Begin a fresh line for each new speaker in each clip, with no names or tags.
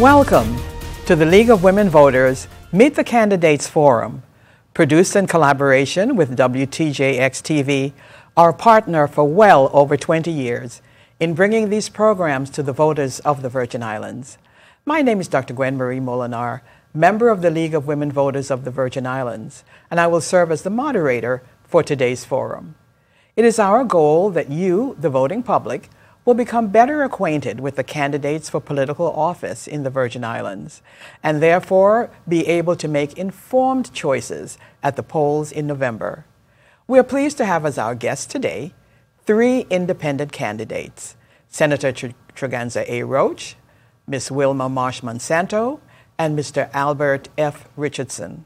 Welcome to the League of Women Voters Meet the Candidates Forum, produced in collaboration with WTJX TV, our partner for well over 20 years in bringing these programs to the voters of the Virgin Islands. My name is Dr. Gwen Marie Molinar, member of the League of Women Voters of the Virgin Islands, and I will serve as the moderator for today's forum. It is our goal that you, the voting public, will become better acquainted with the candidates for political office in the Virgin Islands and therefore be able to make informed choices at the polls in November. We are pleased to have as our guests today three independent candidates Senator Tr- Tregenza A. Roach, Ms. Wilma Marsh Monsanto, and Mr. Albert F. Richardson.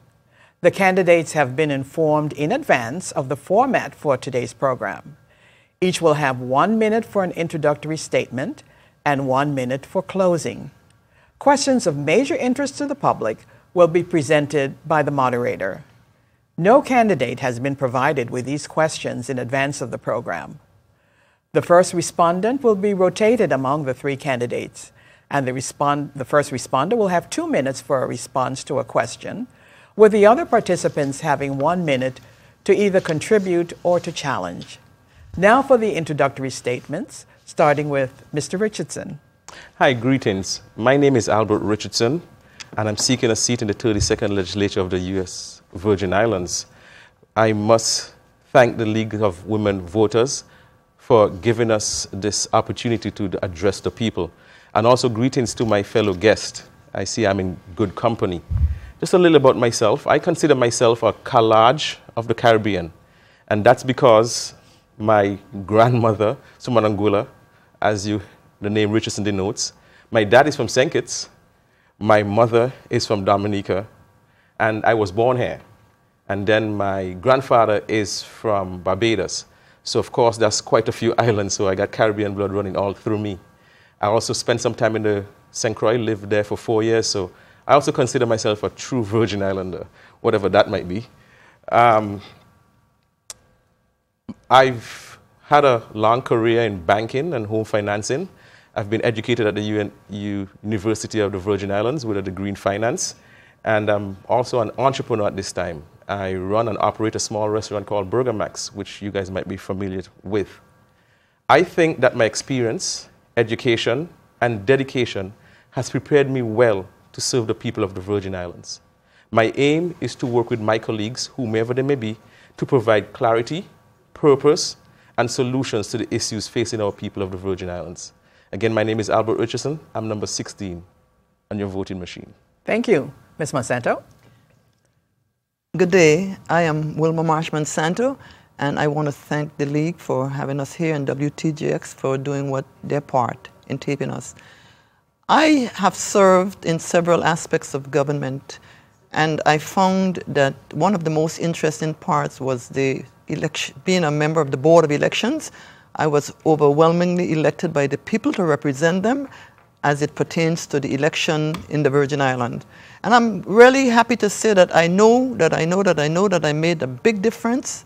The candidates have been informed in advance of the format for today's program. Each will have one minute for an introductory statement and one minute for closing. Questions of major interest to the public will be presented by the moderator. No candidate has been provided with these questions in advance of the program. The first respondent will be rotated among the three candidates, and the, respond, the first responder will have two minutes for a response to a question, with the other participants having one minute to either contribute or to challenge. Now for the introductory statements, starting with Mr. Richardson.
Hi, greetings. My name is Albert Richardson, and I'm seeking a seat in the 32nd Legislature of the U.S. Virgin Islands. I must thank the League of Women Voters for giving us this opportunity to address the people. And also, greetings to my fellow guests. I see I'm in good company. Just a little about myself. I consider myself a collage of the Caribbean, and that's because my grandmother, Sumanangula, as you, the name Richardson denotes. My dad is from St. Kitts. My mother is from Dominica. And I was born here. And then my grandfather is from Barbados. So, of course, that's quite a few islands, so I got Caribbean blood running all through me. I also spent some time in the St. Croix, lived there for four years, so I also consider myself a true Virgin Islander, whatever that might be. Um, I've had a long career in banking and home financing. I've been educated at the UN, University of the Virgin Islands with a degree in finance, and I'm also an entrepreneur at this time. I run and operate a small restaurant called Burger Max, which you guys might be familiar with. I think that my experience, education, and dedication has prepared me well to serve the people of the Virgin Islands. My aim is to work with my colleagues, whomever they may be, to provide clarity, purpose, and solutions to the issues facing our people of the Virgin Islands. Again, my name is Albert Richardson. I'm number 16 on your voting machine.
Thank you. Ms. Monsanto?
Good day. I am Wilma Marsh Monsanto, and I want to thank the League for having us here and WTJX for doing what their part in taping us. I have served in several aspects of government, and I found that one of the most interesting parts was the election, being a member of the Board of Elections, I was overwhelmingly elected by the people to represent them as it pertains to the election in the Virgin Islands. And I'm really happy to say that I know that I know that I know that I made a big difference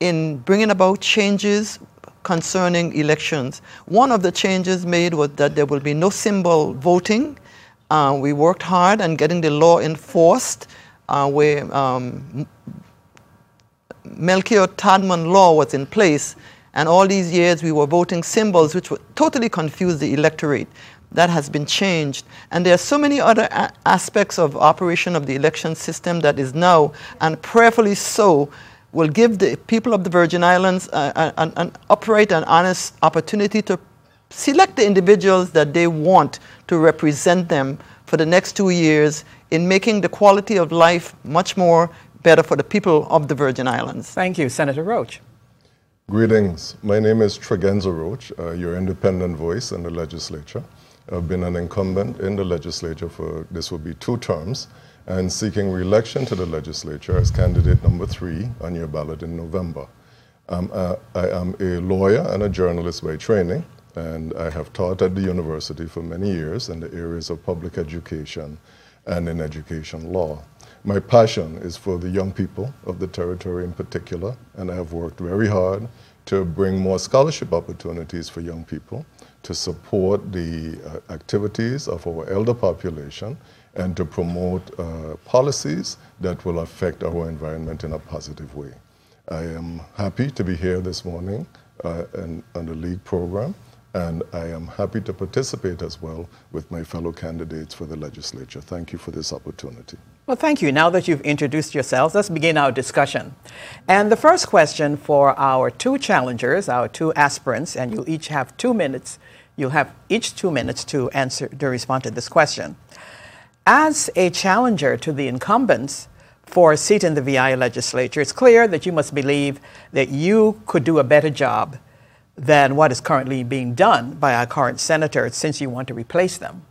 in bringing about changes concerning elections. One of the changes made was that there will be no symbol voting. Uh, we worked hard on getting the law enforced uh, where um, Melchior Tadman law was in place, and all these years we were voting symbols which totally confuse the electorate. That has been changed. And there are so many other aspects of operation of the election system that is now, and prayerfully so, will give the people of the Virgin Islands uh, an, an upright and honest opportunity to select the individuals that they want to represent them for the next two years in making the quality of life much more better for the people of the Virgin Islands.
Thank you. Senator Roach.
Greetings. My name is Tregenza Roach, uh, your independent voice in the legislature. I've been an incumbent in the legislature for this will be two terms and seeking re-election to the legislature as candidate number three on your ballot in November. Um, uh, I am a lawyer and a journalist by training, and I have taught at the university for many years in the areas of public education and in education law. My passion is for the young people of the territory in particular, and I have worked very hard to bring more scholarship opportunities for young people to support the uh, activities of our elder population and to promote uh, policies that will affect our environment in a positive way. I am happy to be here this morning uh, and, on the league program, and I am happy to participate as well with my fellow candidates for the legislature. Thank you for this opportunity.
Well, thank you. Now that you've introduced yourselves, let's begin our discussion. And the first question for our two challengers, our two aspirants, and you'll each have two minutes. You'll have each two minutes to answer to respond to this question. As a challenger to the incumbents for a seat in the VI legislature, it's clear that you must believe that you could do a better job than what is currently being done by our current senators since you want to replace them.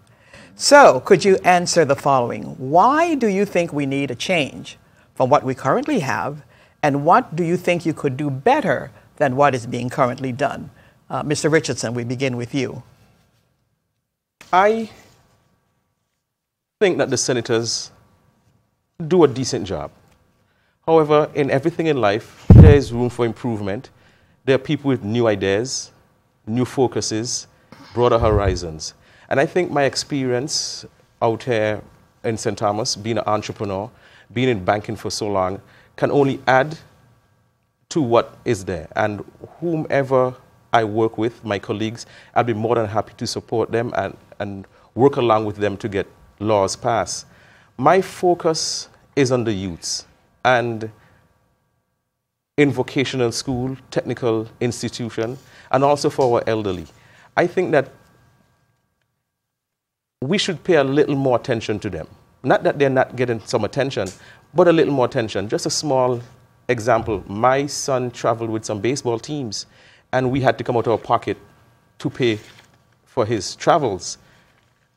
So, could you answer the following? Why do you think we need a change from what we currently have, and what do you think you could do better than what is being currently done? Uh, Mr. Richardson, we begin with you.
I think that the senators do a decent job. However, in everything in life, there is room for improvement. There are people with new ideas, new focuses, broader horizons. And I think my experience out here in St. Thomas, being an entrepreneur, being in banking for so long, can only add to what is there. And whomever I work with, my colleagues, I'll be more than happy to support them and, and work along with them to get laws passed. My focus is on the youths and in vocational school, technical institution, and also for our elderly. I think that we should pay a little more attention to them. Not that they're not getting some attention, but a little more attention. Just a small example. My son traveled with some baseball teams, and we had to come out of our pocket to pay for his travels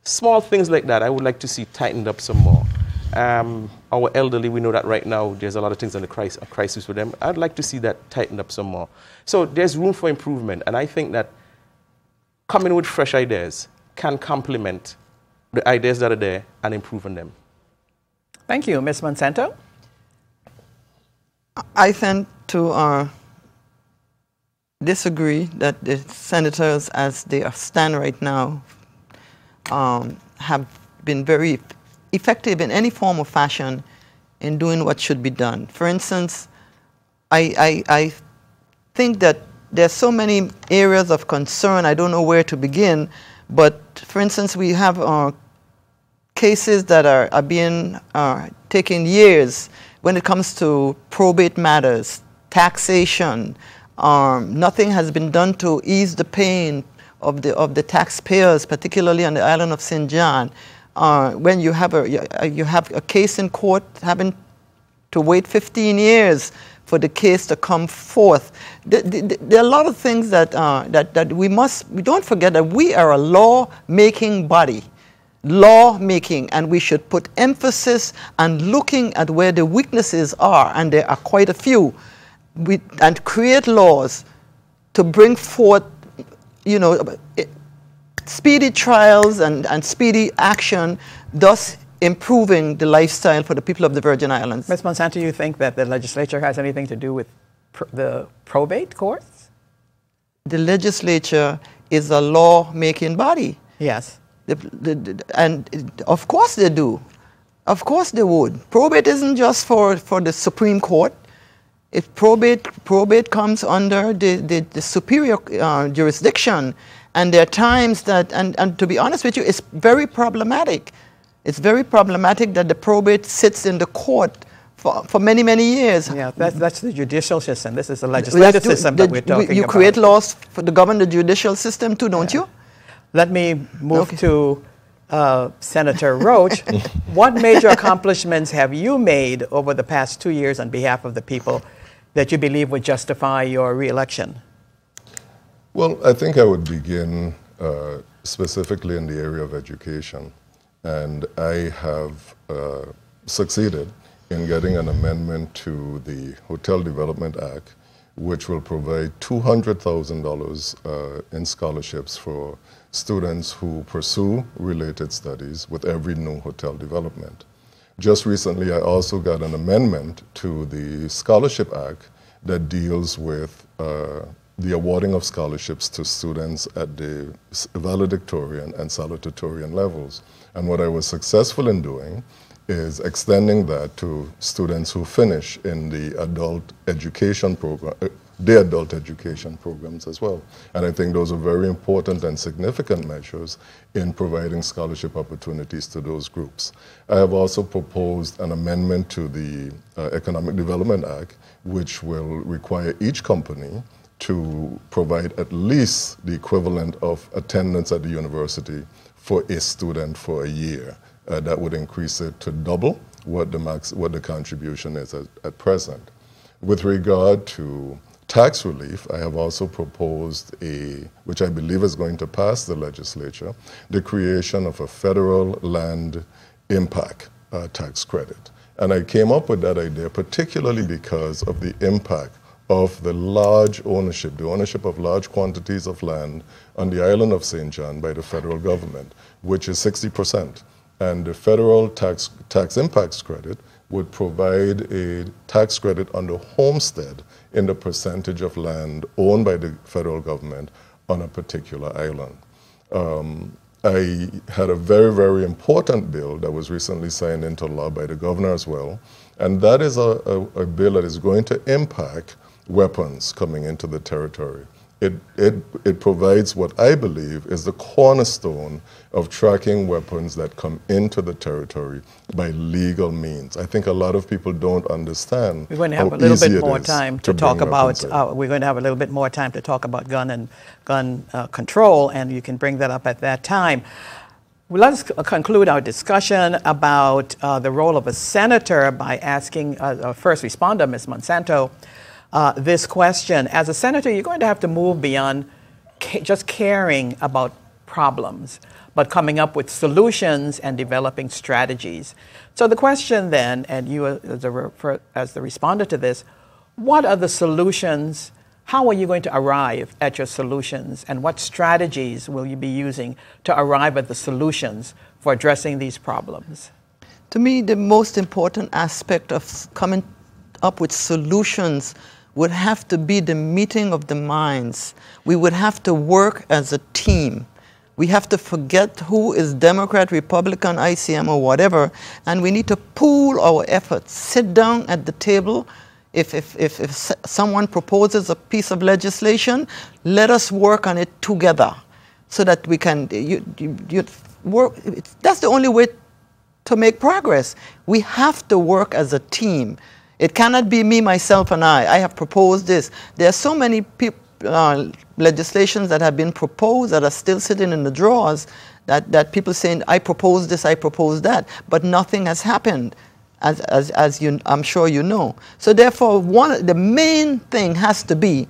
small things like that I would like to see tightened up some more. Um, our elderly, we know that right now there's a lot of things on the crisis, a crisis for them. I'd like to see that tightened up some more. So there's room for improvement, and I think that coming with fresh ideas can complement the ideas that are there and improve on them.
Thank you. Ms. Monsanto?
I tend to uh, disagree that the senators, as they stand right now, um, have been very effective in any form or fashion in doing what should be done. For instance, I, I, I think that there's so many areas of concern, I don't know where to begin, but for instance, we have uh, cases that are, are being uh, taking years when it comes to probate matters, taxation. Um, nothing has been done to ease the pain of the, of the taxpayers, particularly on the island of St. John, uh, when you have, a, you have a case in court having to wait 15 years for the case to come forth. There, there are a lot of things that, uh, that, that we must, we don't forget that we are a law-making body. Law making and we should put emphasis on looking at where the weaknesses are and there are quite a few. We, and create laws to bring forth you know, speedy trials and, and speedy action, thus improving the lifestyle for the people of the Virgin Islands.
Ms. Monsanto, you think that the legislature has anything to do with pr the probate courts?
The legislature is a law-making body.
Yes.
The, the, the, and of course they do. Of course they would. Probate isn't just for, for the Supreme Court. If probate, probate comes under the, the, the superior uh, jurisdiction, and there are times that, and, and to be honest with you, it's very problematic. It's very problematic that the probate sits in the court for, for many, many years.
Yeah, that's, that's the judicial system. This is the legislative do, system the, that we're talking
you about. You create laws for the govern the judicial system too, don't yeah. you?
Let me move okay. to uh, Senator Roach. what major accomplishments have you made over the past two years on behalf of the people that you believe would justify your reelection?
Well, I think I would begin uh, specifically in the area of education. And I have uh, succeeded in getting an amendment to the Hotel Development Act, which will provide $200,000 uh, in scholarships for students who pursue related studies with every new hotel development. Just recently, I also got an amendment to the Scholarship Act that deals with uh, the awarding of scholarships to students at the valedictorian and salutatorian levels. And what I was successful in doing is extending that to students who finish in the adult education program, uh, the adult education programs as well. And I think those are very important and significant measures in providing scholarship opportunities to those groups. I have also proposed an amendment to the uh, Economic Development Act, which will require each company to provide at least the equivalent of attendance at the university for a student for a year. Uh, that would increase it to double what the max, what the contribution is at, at present. With regard to tax relief, I have also proposed a, which I believe is going to pass the legislature, the creation of a federal land impact uh, tax credit. And I came up with that idea particularly because of the impact of the large ownership, the ownership of large quantities of land on the island of St. John by the federal government, which is 60%. And the federal tax, tax impacts credit would provide a tax credit on the homestead in the percentage of land owned by the federal government on a particular island. Um, I had a very, very important bill that was recently signed into law by the governor as well, and that is a, a, a bill that is going to impact weapons coming into the territory. It, it, it provides what I believe is the cornerstone of tracking weapons that come into the territory by legal means. I think a lot of people don't understand.
We're going to have a little bit more time to, to talk about. Uh, we're going to have a little bit more time to talk about gun and gun uh, control, and you can bring that up at that time. Well, let's conclude our discussion about uh, the role of a senator by asking uh, a first responder, Ms. Monsanto uh, this question. As a senator, you're going to have to move beyond ca- just caring about problems, but coming up with solutions and developing strategies. So the question then, and you as, a, as the responder to this, what are the solutions? How are you going to arrive at your solutions, and what strategies will you be using to arrive at the solutions for addressing these problems?
To me, the most important aspect of coming up with solutions would have to be the meeting of the minds. We would have to work as a team. We have to forget who is Democrat, Republican, ICM, or whatever, and we need to pool our efforts. Sit down at the table. If, if, if, if someone proposes a piece of legislation, let us work on it together so that we can you, you, you work. That's the only way to make progress. We have to work as a team. It cannot be me, myself, and I. I have proposed this. There are so many uh, legislations that have been proposed that are still sitting in the drawers that, that people saying, I propose this, I propose that, but nothing has happened, as, as, as you, I'm sure you know. So therefore, one, the main thing has to be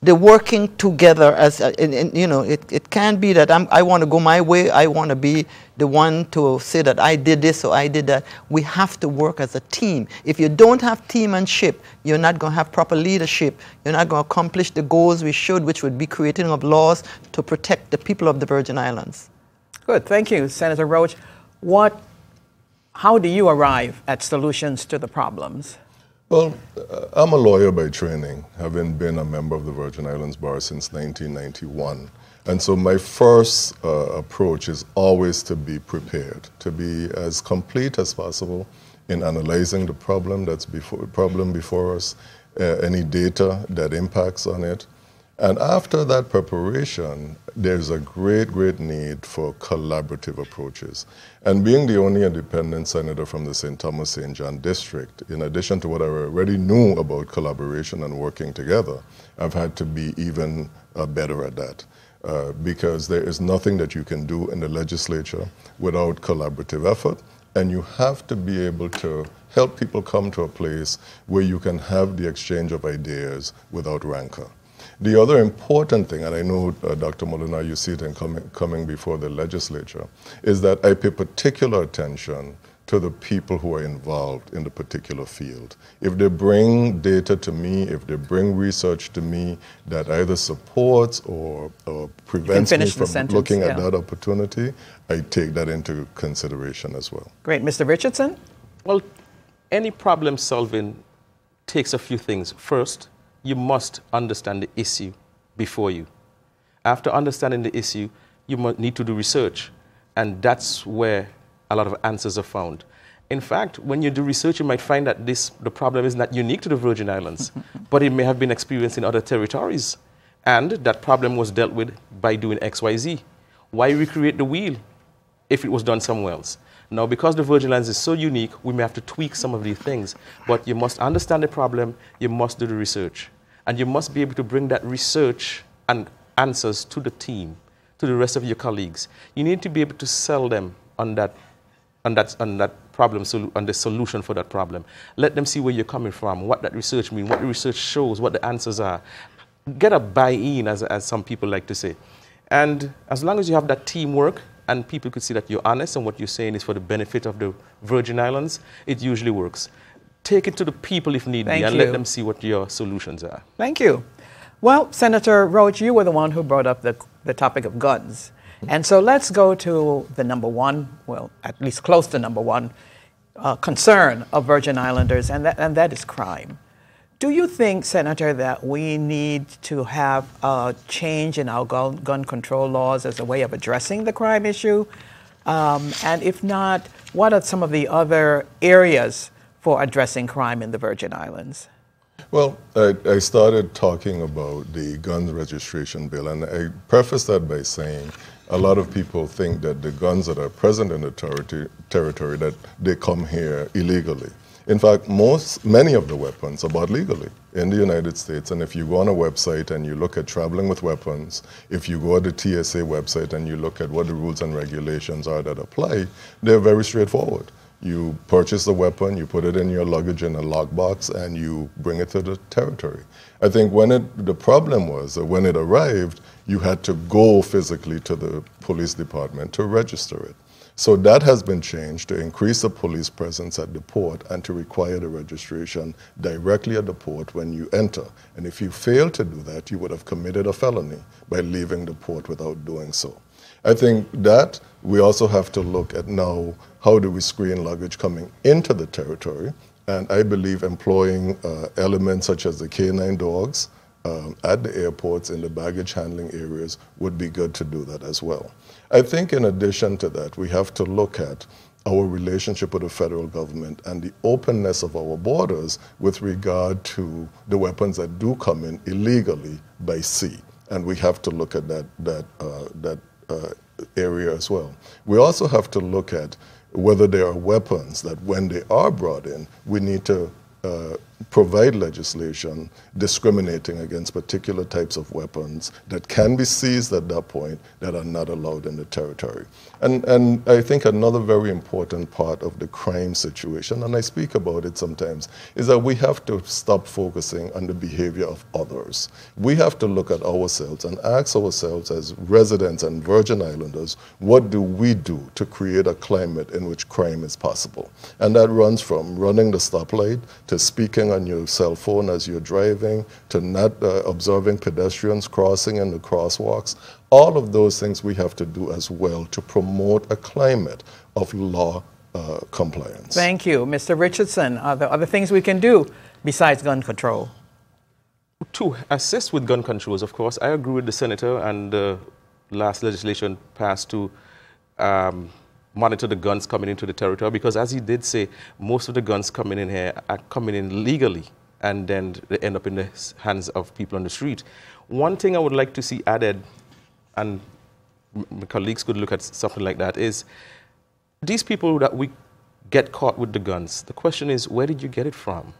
the working together as uh, you know it, it can't be that I'm, i want to go my way i want to be the one to say that i did this or i did that. We have to work as a team. If you don't have teammanship you're not going to have proper leadership. You're not going to accomplish the goals we should which would be creating of laws to protect the people of the virgin islands.
Good thank you senator roach. What how do you arrive at solutions to the problems
well, uh, I'm a lawyer by training, having been a member of the Virgin Islands Bar since 1991. And so my first uh, approach is always to be prepared, to be as complete as possible in analyzing the problem that's before, problem before us, uh, any data that impacts on it, and after that preparation, there's a great, great need for collaborative approaches. And being the only independent senator from the St. Thomas St. John district, in addition to what I already knew about collaboration and working together, I've had to be even uh, better at that. Uh, because there is nothing that you can do in the legislature without collaborative effort. And you have to be able to help people come to a place where you can have the exchange of ideas without rancor. The other important thing, and I know, uh, Dr. Molina, you see it in coming, coming before the legislature, is that I pay particular attention to the people who are involved in the particular field. If they bring data to me, if they bring research to me that either supports or, or prevents me from sentence, looking yeah. at that opportunity, I take that into consideration as well.
Great. Mr. Richardson?
Well, any problem solving takes a few things. First, you must understand the issue before you. After understanding the issue, you need to do research. And that's where a lot of answers are found. In fact, when you do research, you might find that this, the problem is not unique to the Virgin Islands, but it may have been experienced in other territories. And that problem was dealt with by doing XYZ. Why recreate the wheel if it was done somewhere else? Now, because the Virgin Islands is so unique, we may have to tweak some of these things. But you must understand the problem, you must do the research. And you must be able to bring that research and answers to the team, to the rest of your colleagues. You need to be able to sell them on that, on that, on that problem, on the solution for that problem. Let them see where you're coming from, what that research means, what the research shows, what the answers are. Get a buy-in, as, as some people like to say. And as long as you have that teamwork, and people could see that you're honest and what you're saying is for the benefit of the Virgin Islands, it usually works. Take it to the people if need
Thank
be and
you.
let them see what your solutions are.
Thank you. Well, Senator Roach, you were the one who brought up the, the topic of guns. And so let's go to the number one, well, at least close to number one, uh, concern of Virgin Islanders, and that, and that is crime. Do you think, Senator, that we need to have a change in our gun, control laws as a way of addressing the crime issue? Um, and if not, what are some of the other areas for addressing crime in the Virgin Islands?
Well, I, I, started talking about the gun registration bill, and I preface that by saying a lot of people think that the guns that are present in the territory, territory that they come here illegally. In fact, most, many of the weapons are bought legally in the United States. And if you go on a website and you look at traveling with weapons, if you go to the TSA website and you look at what the rules and regulations are that apply, they're very straightforward. You purchase the weapon, you put it in your luggage in a lockbox, and you bring it to the territory. I think when it, the problem was that when it arrived, you had to go physically to the police department to register it. So that has been changed to increase the police presence at the port and to require the registration directly at the port when you enter. And if you fail to do that, you would have committed a felony by leaving the port without doing so. I think that we also have to look at now how do we screen luggage coming into the territory. And I believe employing uh, elements such as the canine dogs um, at the airports in the baggage handling areas would be good to do that as well. I think in addition to that, we have to look at our relationship with the federal government and the openness of our borders with regard to the weapons that do come in illegally by sea. And we have to look at that, that, uh, that uh, area as well. We also have to look at whether there are weapons that when they are brought in, we need to uh, provide legislation discriminating against particular types of weapons that can be seized at that point that are not allowed in the territory. And, and I think another very important part of the crime situation, and I speak about it sometimes, is that we have to stop focusing on the behavior of others. We have to look at ourselves and ask ourselves as residents and Virgin Islanders, what do we do to create a climate in which crime is possible? And that runs from running the stoplight to speaking on your cell phone as you're driving, to not uh, observing pedestrians crossing in the crosswalks. All of those things we have to do as well to promote a climate of law uh, compliance.
Thank you. Mr. Richardson, are there other things we can do besides gun control?
To assist with gun controls, of course, I agree with the senator and the last legislation passed to um, monitor the guns coming into the territory because, as he did say, most of the guns coming in here are coming in legally and then they end up in the hands of people on the street. One thing I would like to see added, and my colleagues could look at something like that, is these people that we get caught with the guns, the question is, where did you get it from?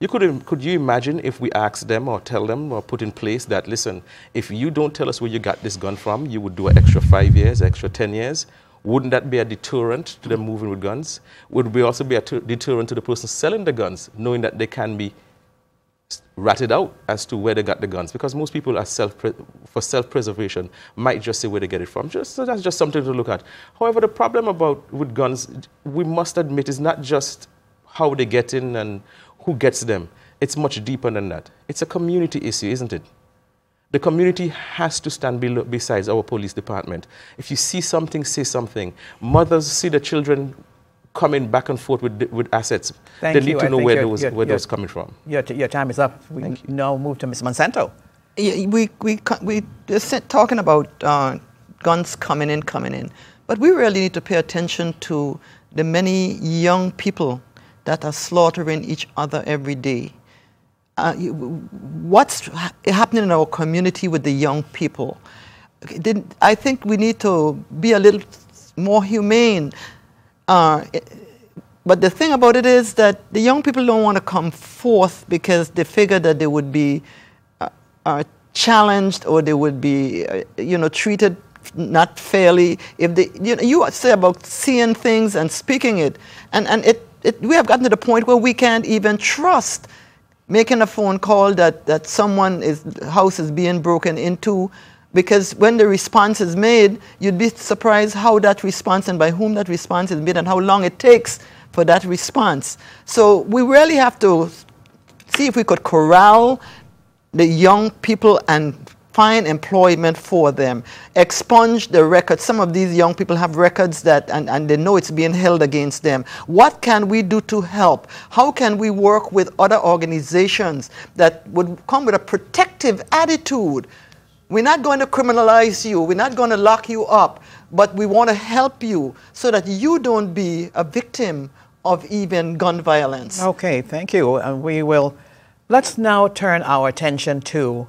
You could, could you imagine if we asked them or tell them or put in place that, listen, if you don't tell us where you got this gun from, you would do an extra five years, extra 10 years? Wouldn't that be a deterrent to them moving with guns? Would we also be a deterrent to the person selling the guns, knowing that they can be ratted out as to where they got the guns? Because most people are self for self-preservation might just say where they get it from. Just, so that's just something to look at. However, the problem about with guns, we must admit, is not just how they get in and who gets them. It's much deeper than that. It's a community issue, isn't it? The community has to stand below, besides our police department. If you see something, say something. Mothers see the children coming back and forth with, with assets.
Thank
they need
you.
to
I
know where
you're-
those where
you're-
those coming from.
Your, your time is up. We now move to Ms. Monsanto.
we, we, we just talking about uh, guns coming in, coming in. But we really need to pay attention to the many young people that are slaughtering each other every day. Uh, what's happening in our community with the young people? I think we need to be a little more humane. Uh, but the thing about it is that the young people don't want to come forth because they figure that they would be uh, uh, challenged or they would be, uh, you know, treated not fairly. If they, you know, you say about seeing things and speaking it, and, and it, it, we have gotten to the point where we can't even trust making a phone call that, that someone is house is being broken into because when the response is made, you'd be surprised how that response and by whom that response is made and how long it takes for that response. So we really have to see if we could corral the young people and find employment for them, expunge the records. Some of these young people have records that, and, and they know it's being held against them. What can we do to help? How can we work with other organizations that would come with a protective attitude? We're not going to criminalize you, we're not going to lock you up, but we want to help you so that you don't be a victim of even gun violence.
Okay, thank you. Uh, we will, let's now turn our attention to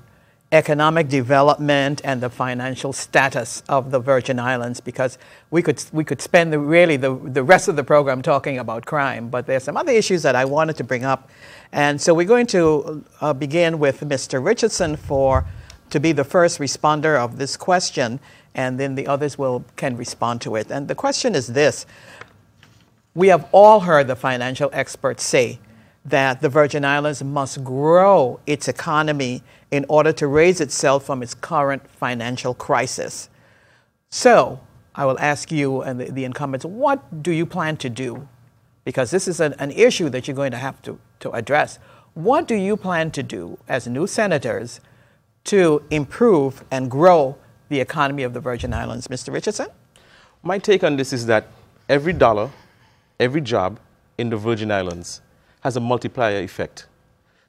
economic development and the financial status of the Virgin Islands because we could, we could spend the, really the, the rest of the program talking about crime, but there's some other issues that I wanted to bring up. And so we're going to uh, begin with Mr. Richardson for, to be the first responder of this question, and then the others will, can respond to it. And the question is this. We have all heard the financial experts say that the Virgin Islands must grow its economy in order to raise itself from its current financial crisis. So, I will ask you and the, the incumbents, what do you plan to do? Because this is an, an issue that you're going to have to, to address. What do you plan to do as new senators to improve and grow the economy of the Virgin Islands? Mr. Richardson?
My take on this is that every dollar, every job in the Virgin Islands has a multiplier effect.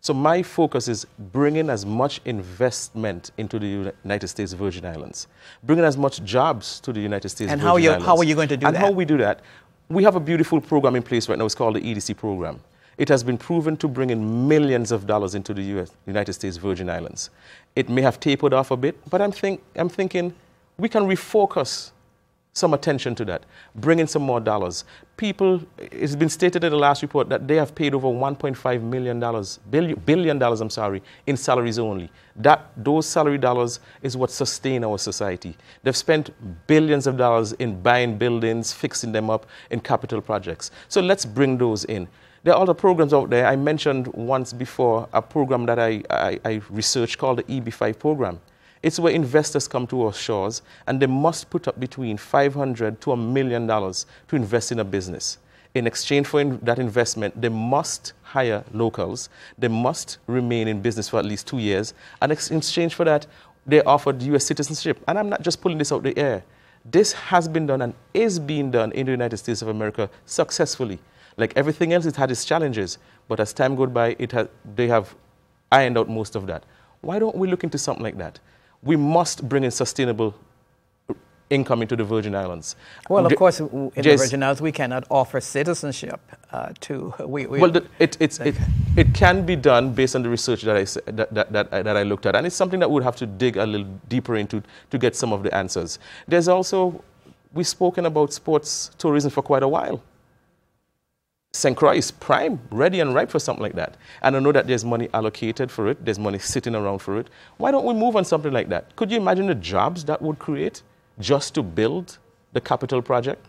So my focus is bringing as much investment into the United States Virgin Islands, bringing as much jobs to the United States
and
Virgin
how you,
Islands.
how are you going to do
and
that?
And how we do that? We have a beautiful program in place right now. It's called the EDC program. It has been proven to bring in millions of dollars into the US, United States Virgin Islands. It may have tapered off a bit, but I'm, think, I'm thinking we can refocus some attention to that, bring in some more dollars. People, it's been stated in the last report that they have paid over $1.5 million, billion, billion dollars, I'm sorry, in salaries only. That, those salary dollars is what sustain our society. They've spent billions of dollars in buying buildings, fixing them up in capital projects. So let's bring those in. There are other programs out there. I mentioned once before a program that I, I, I researched called the EB5 program. It's where investors come to our shores and they must put up between 500 to a million dollars to invest in a business. In exchange for in that investment, they must hire locals. They must remain in business for at least two years. And in exchange for that, they offered U.S. citizenship. And I'm not just pulling this out of the air. This has been done and is being done in the United States of America successfully. Like everything else, it had its challenges. But as time goes by, it has, they have ironed out most of that. Why don't we look into something like that? We must bring in sustainable income into the Virgin Islands.
Well, of course, in the Virgin Islands, we cannot offer citizenship uh, to. We, we
well, the, it, it, it, it can be done based on the research that I, that, that, that, that I looked at, and it's something that we'd have to dig a little deeper into to get some of the answers. There's also, we've spoken about sports tourism for quite a while. Croix is prime, ready and ripe for something like that. And I know that there's money allocated for it, there's money sitting around for it. Why don't we move on something like that? Could you imagine the jobs that would create just to build the capital project?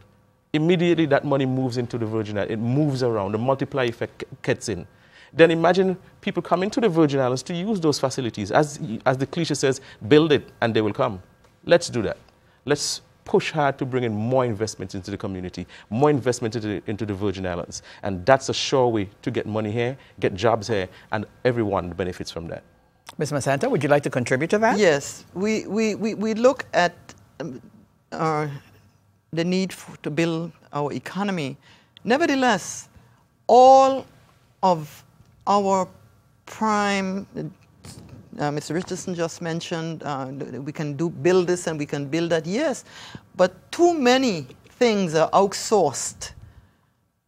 Immediately that money moves into the Virgin Islands, it moves around, the multiplier effect gets in. Then imagine people coming to the Virgin Islands to use those facilities. As, as the cliche says, build it and they will come. Let's do that. Let's push hard to bring in more investment into the community, more investment into the, into the Virgin Islands. And that's a sure way to get money here, get jobs here, and everyone benefits from that.
Ms. Monsanto, would you like to contribute to that?
Yes. We, we, we, we look at um, our, the need for, to build our economy. Nevertheless, all of our prime uh, Mr. Richardson just mentioned uh, we can do build this and we can build that. Yes, but too many things are outsourced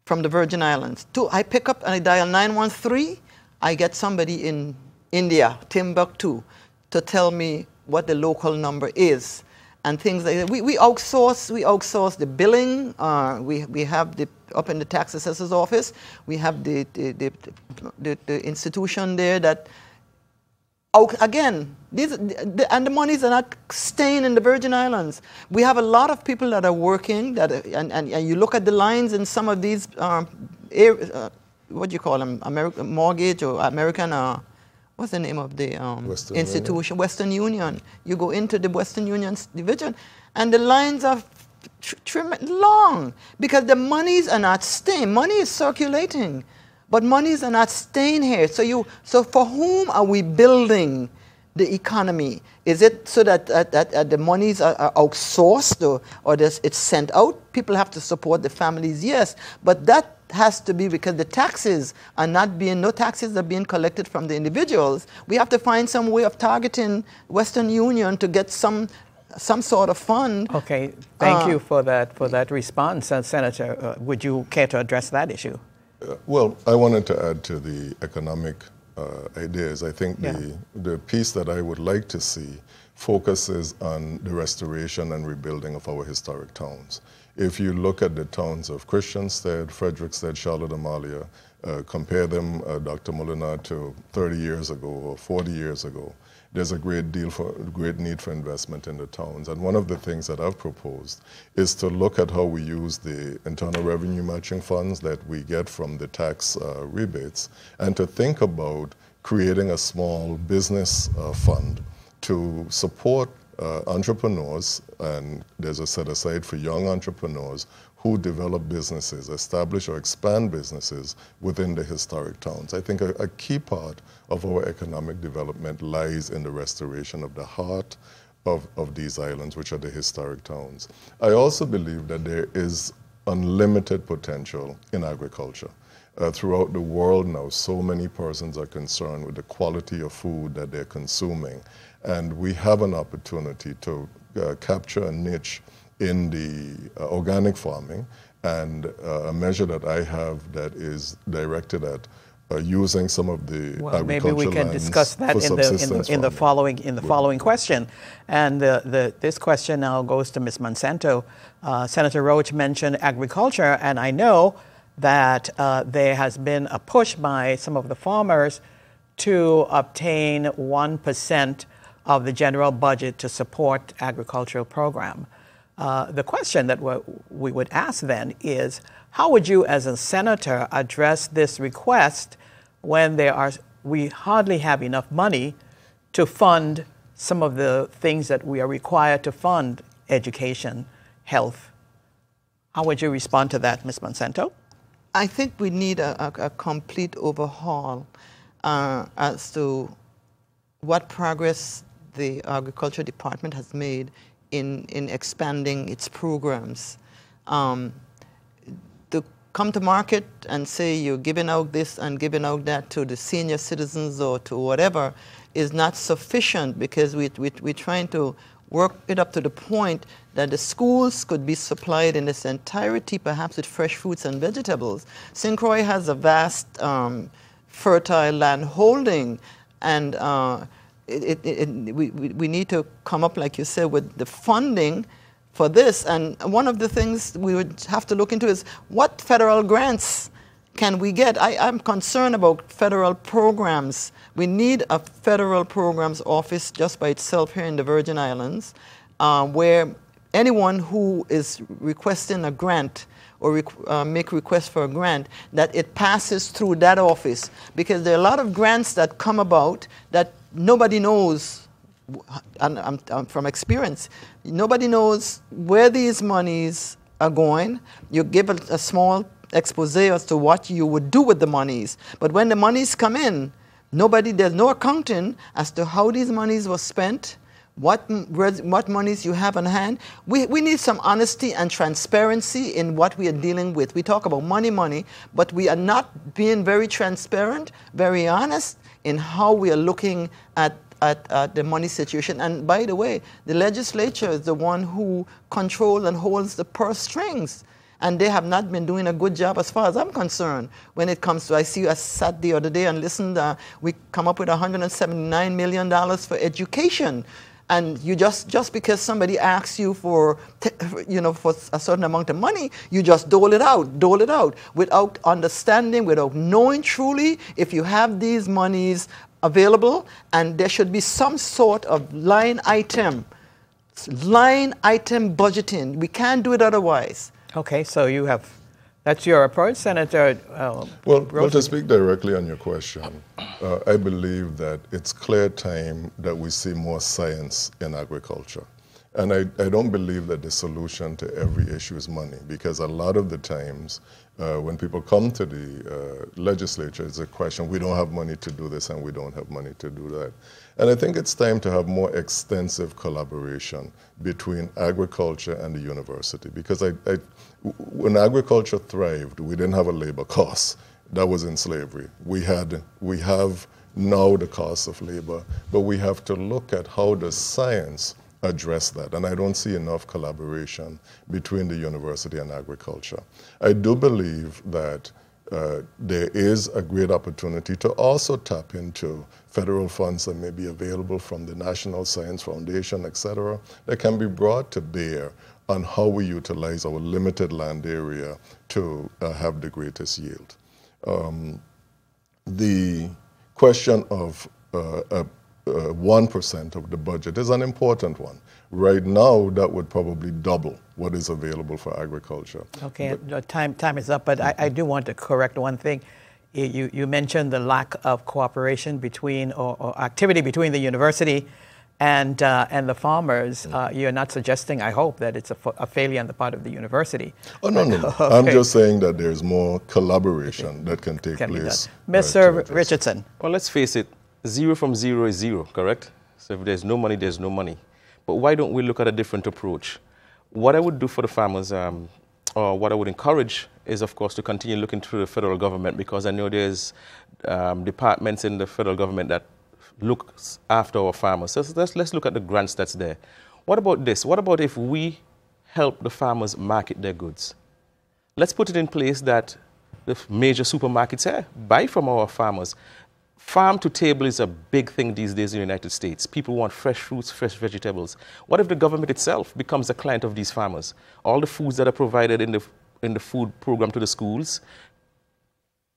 from the Virgin Islands. Too, I pick up and I dial 913. I get somebody in India, Timbuktu, to tell me what the local number is and things like that. We, we outsource, we outsource the billing. Uh, we, we have the, up in the tax assessor's office, we have the, the, the, the, the institution there that, again, these, the, and the monies are not staying in the Virgin Islands. We have a lot of people that are working, that, and, and, and you look at the lines in some of these, um, uh, what do you call them, American mortgage or American, uh, what's the name of the um, Western institution? Union. Western Union. You go into the Western Union division, and the lines are trim long because the monies are not staying. Money is circulating, but monies are not staying here. So you, so for whom are we building the economy? Is it so that, that, that the monies are, are outsourced or, or it's sent out? People have to support the families, yes, but that has to be because the taxes are not being, no taxes are being collected from the individuals. We have to find some way of targeting Western Union to get some some sort of fund.
Okay, thank uh, you for that for that response, uh, Senator. Uh, would you care to address that issue?
Uh, well, I wanted to add to the economic uh, ideas. I think yeah. the the piece that I would like to see focuses on the restoration and rebuilding of our historic towns. If you look at the towns of Christiansted, Frederiksted, Charlotte Amalie, uh, compare them, uh, Dr. Molina, to 30 years ago or 40 years ago, there's a great deal for great need for investment in the towns. And one of the things that I've proposed is to look at how we use the internal revenue matching funds that we get from the tax uh, rebates, and to think about creating a small business uh, fund to support uh, entrepreneurs, and there's a set aside for young entrepreneurs who develop businesses, establish or expand businesses within the historic towns. I think a, a, key part of our economic development lies in the restoration of the heart of, of these islands, which are the historic towns. I also believe that there is unlimited potential in agriculture. Uh, throughout the world now, so many persons are concerned with the quality of food that they're consuming and we have an opportunity to uh, capture a niche in the uh, organic farming and uh, a measure that I have that is directed at uh, using some of the well,
maybe we can discuss that in the, in the, in the following in the following question, and the, the, this question now goes to Ms. Monsanto. Uh, Senator Roach mentioned agriculture, and I know that uh, there has been a push by some of the farmers to obtain one percent of the general budget to support agricultural program. Uh, the question that we would ask then is, how would you as a senator address this request when there are, we hardly have enough money to fund some of the things that we are required to fund, education, health? How would you respond to that, Ms. Monsanto?
I think we need a, a, a complete overhaul uh, as to what progress the Agriculture Department has made in, in expanding its programs. Um, to come to market and say you're giving out this and giving out that to the senior citizens or to whatever is not sufficient because we, we, we're trying to work it up to the point that the schools could be supplied in its entirety, perhaps with fresh fruits and vegetables. St. Croix has a vast um, fertile land holding and uh, it, it, it, we, we need to come up, like you said, with the funding for this. And one of the things we would have to look into is what federal grants can we get? I, am concerned about federal programs. We need a federal programs office just by itself here in the Virgin Islands, uh, where anyone who is requesting a grant or uh, make request for a grant, that it passes through that office. Because there are a lot of grants that come about that nobody knows, and I'm, I'm from experience, nobody knows where these monies are going. You give a, a small expose as to what you would do with the monies. But when the monies come in, nobody, there's no accounting as to how these monies were spent, what, what monies you have on hand. We, we need some honesty and transparency in what we are dealing with. We talk about money, money, but we are not being very transparent, very honest in how we are looking at at, at the money situation. And by the way, the legislature is the one who controls and holds the purse strings and they have not been doing a good job as far as I'm concerned when it comes to, I see I sat the other day and listened, uh, we come up with $179 million for education. And you just, just because somebody asks you for, you know, for a certain amount of money, you just dole it out, dole it out without understanding, without knowing truly if you have these monies available and there should be some sort of line item, line item budgeting. We can't do it otherwise.
Okay, so you have, that's your approach, Senator.
Uh, well, well, to speak directly on your question, uh, I believe that it's clear time that we see more science in agriculture. And I, I don't believe that the solution to every issue is money, because a lot of the times uh, when people come to the uh, legislature, it's a question we don't have money to do this and we don't have money to do that. And I think it's time to have more extensive collaboration between agriculture and the university because I, I, when agriculture thrived, we didn't have a labor cost. That was in slavery. We, had, we have now the cost of labor, but we have to look at how does science address that. And I don't see enough collaboration between the university and agriculture. I do believe that uh, there is a great opportunity to also tap into federal funds that may be available from the National Science Foundation, et cetera, that can be brought to bear on how we utilize our limited land area to uh, have the greatest yield. Um, the question of uh, uh, 1% of the budget is an important one. Right now, that would probably double what is available for agriculture.
Okay, but, time, time is up, but I, I, do want to correct one thing. You, you mentioned the lack of cooperation between or, or activity between the university and, uh, and the farmers. Uh, you're not suggesting, I hope, that it's a, a, failure on the part of the university.
Oh, no, no, no. okay. I'm just saying that there's more collaboration that can take can place.
Mr. Richardson.
Well, let's face it, zero from zero is zero, correct? So if there's no money, there's no money. But why don't we look at a different approach? What I would do for the farmers, um, or what I would encourage, is of course to continue looking through the federal government because I know there's um, departments in the federal government that looks after our farmers. So let's, let's look at the grants that's there. What about this? What about if we help the farmers market their goods? Let's put it in place that the major supermarkets here buy from our farmers. Farm to table is a big thing these days in the United States. People want fresh fruits, fresh vegetables. What if the government itself becomes a client of these farmers? All the foods that are provided in the, in the food program to the schools,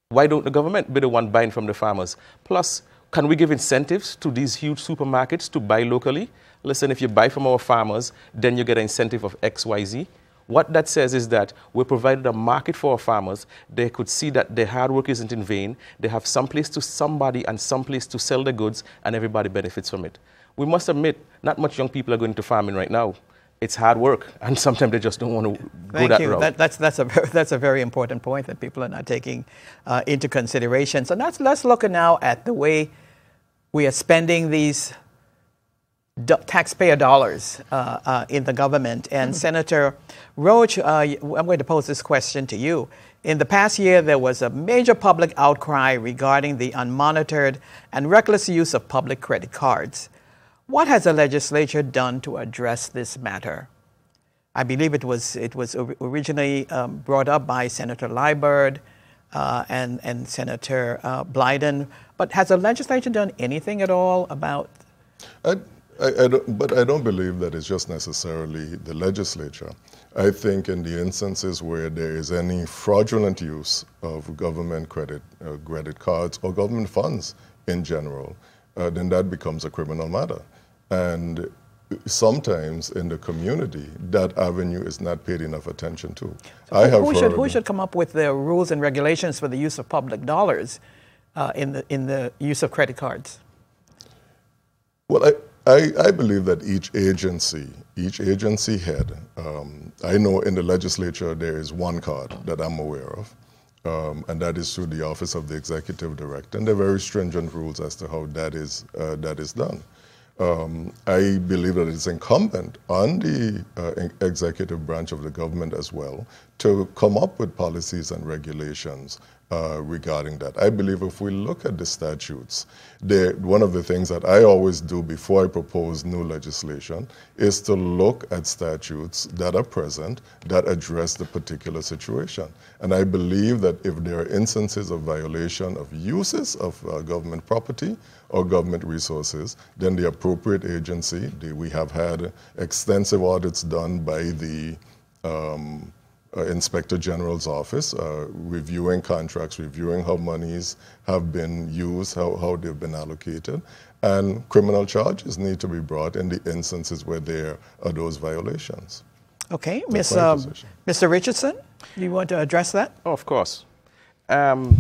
why don't the government be the one buying from the farmers? Plus, can we give incentives to these huge supermarkets to buy locally? Listen, if you buy from our farmers, then you get an incentive of X, Y, Z. What that says is that we provided a market for our farmers. They could see that their hard work isn't in vain. They have some place to somebody and some place to sell their goods, and everybody benefits from it. We must admit, not much young people are going to farming right now. It's hard work, and sometimes they just don't want to
Thank
go that
you.
route.
That, that's, that's, a, that's a very important point that people are not taking uh, into consideration. So let's, let's look now at the way we are spending these taxpayer dollars uh, uh, in the government. And mm-hmm. Senator Roach, uh, I'm going to pose this question to you. In the past year, there was a major public outcry regarding the unmonitored and reckless use of public credit cards. What has the legislature done to address this matter? I believe it was, it was originally um, brought up by Senator Liburd uh, and, and Senator uh, Blyden, but has the legislature done anything at all about?
I, I, I but I don't believe that it's just necessarily the legislature. I think in the instances where there is any fraudulent use of government credit, uh, credit cards or government funds in general, uh, then that becomes a criminal matter. And sometimes in the community, that avenue is not paid enough attention to.
So I who, should, who should come up with the rules and regulations for the use of public dollars uh, in, the, in the use of credit cards?
Well, I, I, I, believe that each agency, each agency head, um, I know in the legislature there is one card that I'm aware of, um, and that is through the Office of the Executive Director, and there are very stringent rules as to how that is, uh, that is done. Um, I believe that it's incumbent on the uh, executive branch of the government as well to come up with policies and regulations uh, regarding that. I believe if we look at the statutes, one of the things that I always do before I propose new legislation is to look at statutes that are present that address the particular situation. And I believe that if there are instances of violation of uses of uh, government property or government resources, then the appropriate agency, the, we have had extensive audits done by the um, uh, Inspector General's office, uh, reviewing contracts, reviewing how monies have been used, how, how they've been allocated, and criminal charges need to be brought in the instances where there are those violations.
Okay, Ms. Um, Mr. Richardson, do you want to address that?
Oh, of course. Um,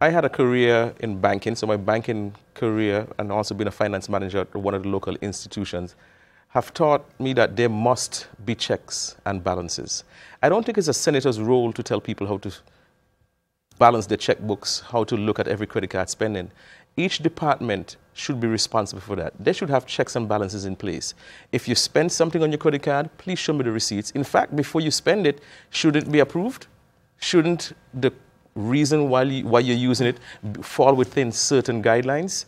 I had a career in banking, so my banking career and also being a finance manager at one of the local institutions have taught me that there must be checks and balances. I don't think it's a senator's role to tell people how to balance their checkbooks, how to look at every credit card spending. Each department should be responsible for that. They should have checks and balances in place. If you spend something on your credit card, please show me the receipts. In fact, before you spend it, should it be approved? Shouldn't the reason why, you, why you're using it fall within certain guidelines?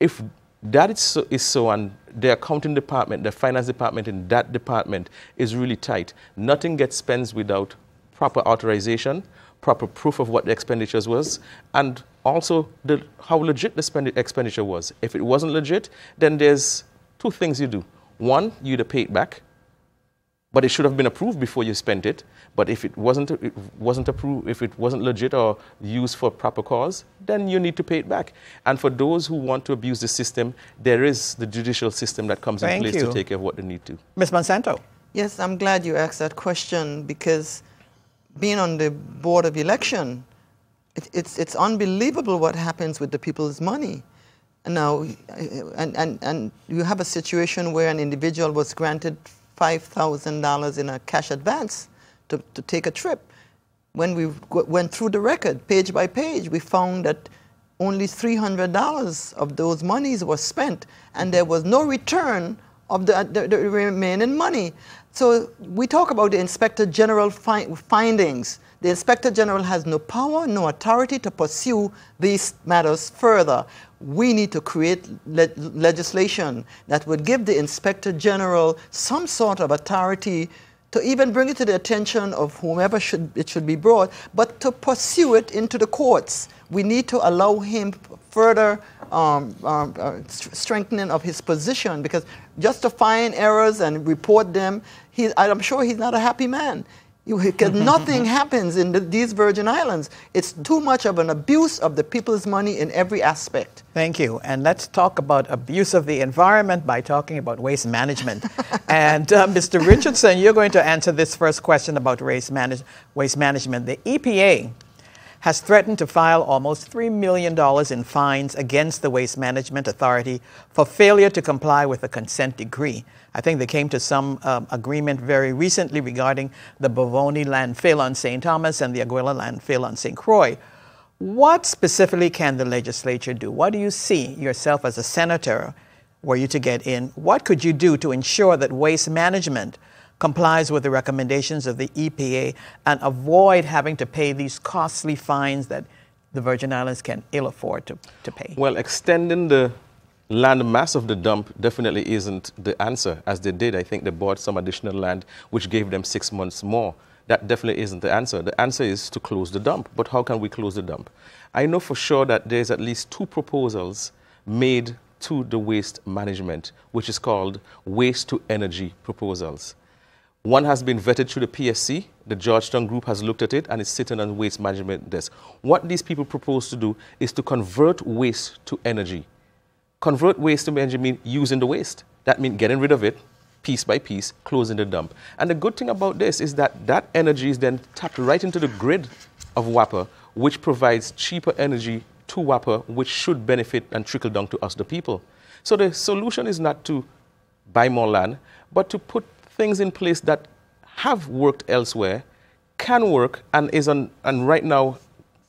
If that is so, is so, and the accounting department, the finance department in that department is really tight. Nothing gets spent without proper authorization, proper proof of what the expenditures was, and also the, how legit the expenditure was. If it wasn't legit, then there's two things you do. One, you either pay it back, but it should have been approved before you spent it. But if it wasn't, it wasn't approved, if it wasn't legit or used for proper cause, then you need to pay it back. And for those who want to abuse the system, there is the judicial system that comes
Thank
in place
you.
to take care of what they need to.
Ms. Monsanto.
Yes, I'm glad you asked that question because being on the Board of Election, it, it's, it's unbelievable what happens with the people's money. Now, and, and, and you have a situation where an individual was granted $5,000 in a cash advance to, to take a trip. When we went through the record, page by page, we found that only $300 of those monies were spent, and there was no return of the, the, the remaining money. So we talk about the Inspector General fi findings. The Inspector General has no power, no authority to pursue these matters further. We need to create le legislation that would give the Inspector General some sort of authority to even bring it to the attention of whomever should, it should be brought, but to pursue it into the courts. We need to allow him further um, um, uh, strengthening of his position because just to find errors and report them, he, I'm sure he's not a happy man. Because nothing happens in the, these Virgin Islands. It's too much of an abuse of the people's money in every aspect.
Thank you. And let's talk about abuse of the environment by talking about waste management. and uh, Mr. Richardson, you're going to answer this first question about waste, manage waste management. The EPA has threatened to file almost $3 million in fines against the Waste Management Authority for failure to comply with a consent decree. I think they came to some um, agreement very recently regarding the Bovoni landfill on St. Thomas and the Anguilla landfill on St. Croix. What specifically can the legislature do? What do you see yourself as a senator, were you to get in? What could you do to ensure that waste management complies with the recommendations of the EPA and avoid having to pay these costly fines that the Virgin Islands can ill afford to, to pay?
Well, extending the land mass of the dump definitely isn't the answer. As they did, I think they bought some additional land, which gave them six months more. That definitely isn't the answer. The answer is to close the dump. But how can we close the dump? I know for sure that there's at least two proposals made to the waste management, which is called waste to energy proposals. One has been vetted through the PSC. The Georgetown group has looked at it and is sitting on waste management desk. What these people propose to do is to convert waste to energy. Convert waste to energy means using the waste. That means getting rid of it piece by piece, closing the dump. And the good thing about this is that that energy is then tapped right into the grid of WAPA, which provides cheaper energy to WAPA, which should benefit and trickle down to us, the people. So the solution is not to buy more land, but to put things in place that have worked elsewhere, can work, and is on, and right now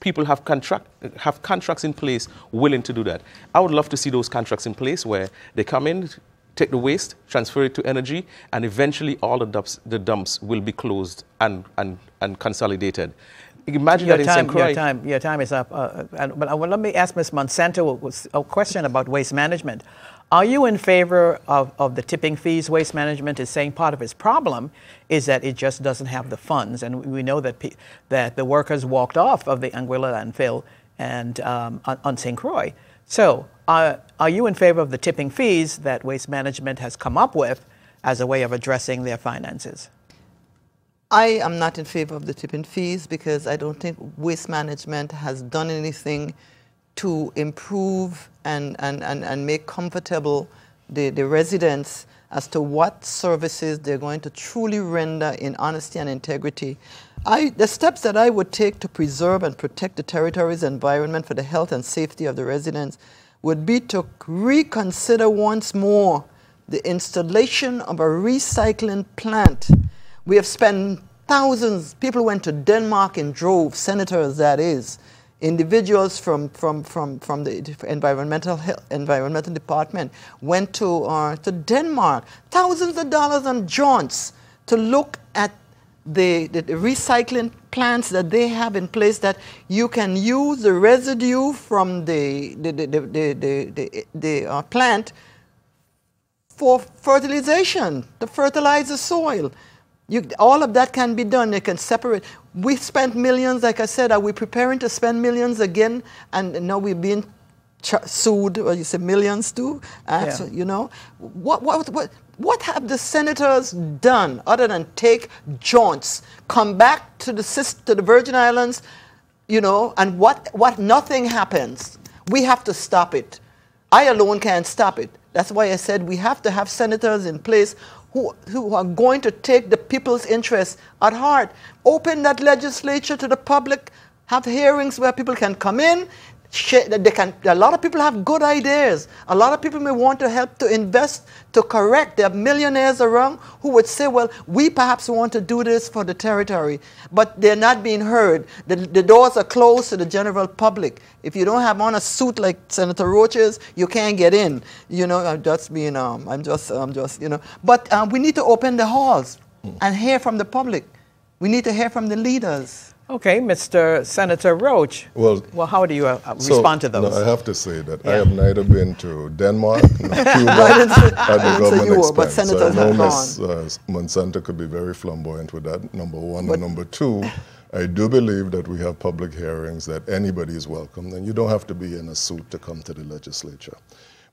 people have contract have contracts in place willing to do that. I would love to see those contracts in place where they come in, take the waste, transfer it to energy, and eventually all the dumps, the dumps will be closed and, and, and consolidated. Imagine
your
that
time,
in St. Croix.
Your time, your time is up. Uh, and, but uh, well, let me ask Ms. Monsanto a question about waste management. Are you in favor of, of the tipping fees? Waste management is saying part of its problem is that it just doesn't have the funds. And we know that, that the workers walked off of the Anguilla landfill and um, on, St. Croix. So, uh, are you in favor of the tipping fees that waste management has come up with as a way of addressing their finances?
I am not in favor of the tipping fees because I don't think waste management has done anything to improve and, and, and, and make comfortable the, the residents as to what services they're going to truly render in honesty and integrity. I, the steps that I would take to preserve and protect the territory's environment for the health and safety of the residents would be to reconsider once more the installation of a recycling plant. We have spent thousands, people went to Denmark in droves, senators that is, individuals from, from, from, from the environmental, environmental department went to, uh, to Denmark, thousands of dollars on jaunts to look at the, the, recycling plants that they have in place that you can use the residue from the, the, the, the, the, the, the uh, plant for fertilization, to fertilize the soil. You, all of that can be done. They can separate. We spent millions, like I said, are we preparing to spend millions again? And now we're being sued, or you say millions too? Uh, yeah. so, you know, what, what, what, what have the senators done other than take jaunts, come back to the, to the Virgin Islands, you know, and what, what nothing happens? We have to stop it. I alone can't stop it. That's why I said we have to have senators in place who, who are going to take the people's interests at heart. Open that legislature to the public, have hearings where people can come in, they can, a lot of people have good ideas. A lot of people may want to help to invest, to correct. There are millionaires around who would say, well, we perhaps want to do this for the territory, but they're not being heard. The, the doors are closed to the general public. If you don't have on a suit like Senator Roach's, you can't get in. You know, I'm just being, um, I'm just, I'm just, you know. But um, we need to open the halls and hear from the public. We need to hear from the leaders.
Okay, Mr. Senator Roach. Well, well how do you uh,
so,
respond to those?
No, I have to say that yeah. I have neither been to Denmark nor Cuba at the government you, expense. But senators so I know Ms. Uh, Monsanto could be very flamboyant with that, number one. But and number two, I do believe that we have public hearings that anybody is welcome, and you don't have to be in a suit to come to the legislature.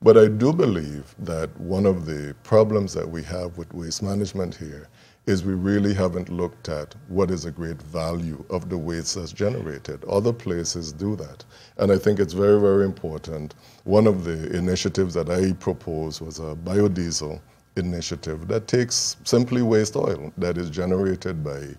But I do believe that one of the problems that we have with waste management here is we really haven't looked at what is a great value of the waste that's generated. Other places do that. And I think it's very, very important. One of the initiatives that I proposed was a biodiesel initiative that takes simply waste oil that is generated by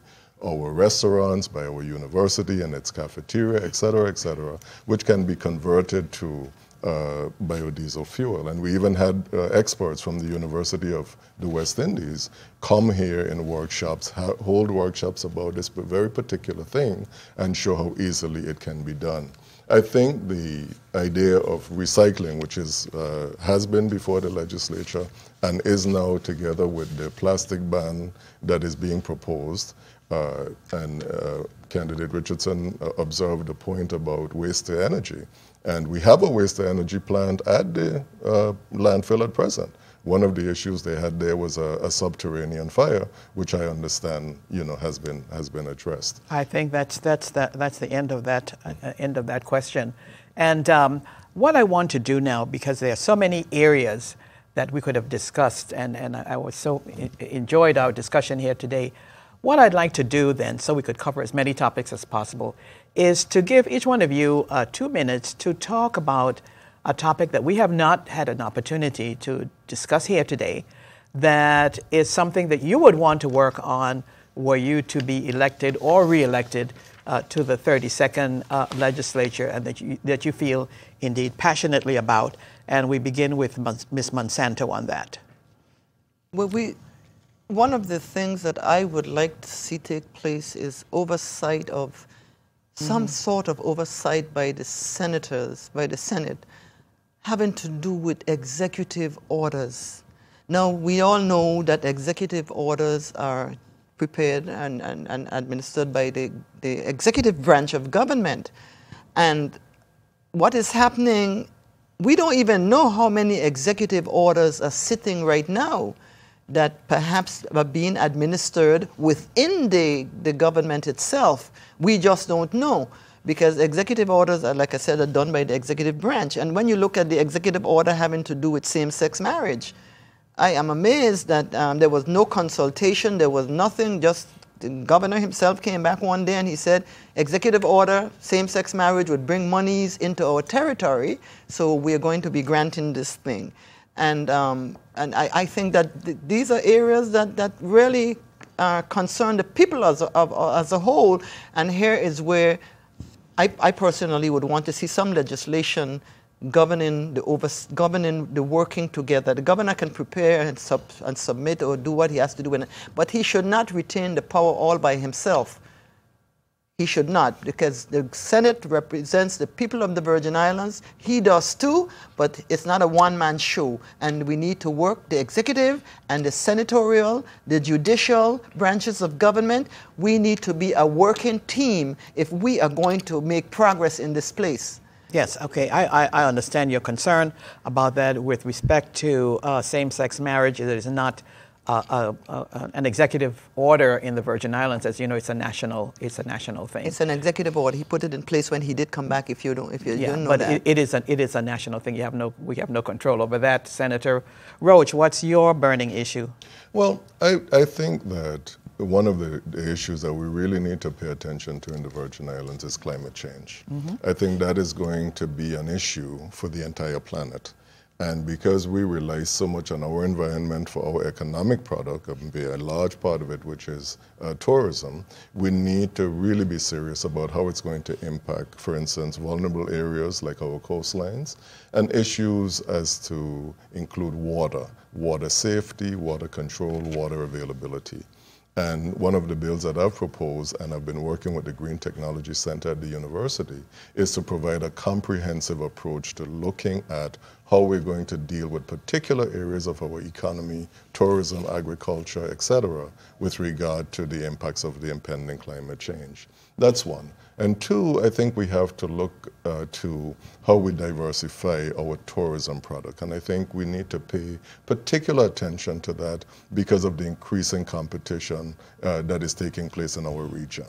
our restaurants, by our university and its cafeteria, et cetera, et cetera, which can be converted to uh, biodiesel fuel. And we even had uh, experts from the University of the West Indies come here in workshops, hold workshops about this very particular thing, and show how easily it can be done. I think the idea of recycling, which is, uh, has been before the legislature and is now together with the plastic ban that is being proposed, uh, and uh, candidate Richardson uh, observed the point about waste to energy. And we have a waste energy plant at the uh, landfill at present. One of the issues they had there was a, a, subterranean fire, which I understand, you know, has been has been addressed.
I think that's that's the, that's the end of that uh, end of that question. And um, what I want to do now, because there are so many areas that we could have discussed, and, and I was so enjoyed our discussion here today. What I'd like to do then, so we could cover as many topics as possible, is to give each one of you uh, two minutes to talk about a topic that we have not had an opportunity to discuss here today, that is something that you would want to work on were you to be elected or reelected uh, to the 32nd uh, legislature and that you, that you feel indeed passionately about. And we begin with Ms. Monsanto on that.
Well, we, one of the things that I would like to see take place is oversight of some mm. sort of oversight by the senators, by the Senate, having to do with executive orders. Now, we all know that executive orders are prepared and, and, and administered by the, the executive branch of government. And what is happening, we don't even know how many executive orders are sitting right now that perhaps are being administered within the, the government itself. We just don't know because executive orders, are, like I said, are done by the executive branch. And when you look at the executive order having to do with same-sex marriage, I am amazed that um, there was no consultation, there was nothing, just the governor himself came back one day and he said, executive order, same-sex marriage would bring monies into our territory, so we're going to be granting this thing. And, um, and I, I, think that th these are areas that, that really uh, concern the people as a, of, as a whole, and here is where I, I personally would want to see some legislation governing the over, governing the working together. The governor can prepare and, sub, and submit or do what he has to do, but he should not retain the power all by himself. He should not, because the Senate represents the people of the Virgin Islands. He does too, but it's not a one-man show. And we need to work the executive and the senatorial, the judicial branches of government. We need to be a working team if we are going to make progress in this place.
Yes, okay. I, I, I, understand your concern about that with respect to uh, same-sex marriage. It is not uh, uh, an executive order in the Virgin Islands. As you know, it's a national, it's a national thing.
It's an executive order. He put it in place when he did come back. If you don't, if you,
yeah,
you don't know
but
that,
it, it is a, it is a national thing. You have no, we have no control over that. Senator Roach, what's your burning issue?
Well, I, I think that one of the, the, issues that we really need to pay attention to in the Virgin Islands is climate change. Mm -hmm. I think that is going to be an issue for the entire planet. And because we rely so much on our environment for our economic product, and a large part of it, which is uh, tourism, we need to really be serious about how it's going to impact, for instance, vulnerable areas like our coastlines, and issues as to include water, water safety, water control, water availability. And one of the bills that I've proposed, and I've been working with the Green Technology Center at the university, is to provide a comprehensive approach to looking at how we're going to deal with particular areas of our economy, tourism, agriculture, etc., with regard to the impacts of the impending climate change. That's one. And two, I think we have to look uh, to how we diversify our tourism product. And I think we need to pay particular attention to that because of the increasing competition uh, that is taking place in our region.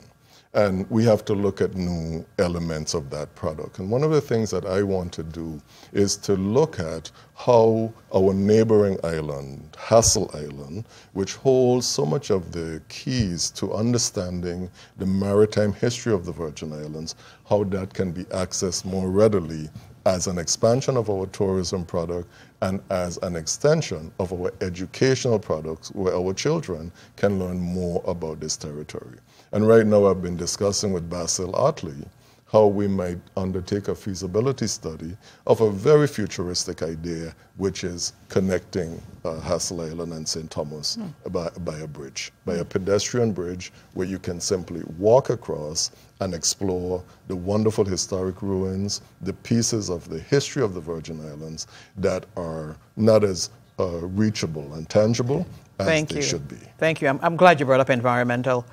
And we have to look at new elements of that product. And one of the things that I want to do is to look at how our neighboring island, Hassel Island, which holds so much of the keys to understanding the maritime history of the Virgin Islands, how that can be accessed more readily as an expansion of our tourism product and as an extension of our educational products where our children can learn more about this territory. And right now I've been discussing with Basil Otley how we might undertake a feasibility study of a very futuristic idea, which is connecting uh, Hassel Island and St. Thomas mm. by, by, a bridge, by a pedestrian bridge where you can simply walk across and explore the wonderful historic ruins, the pieces of the history of the Virgin Islands that are not as uh, reachable and tangible as
Thank
they
you.
should be.
Thank you. I'm, I'm glad you brought up environmental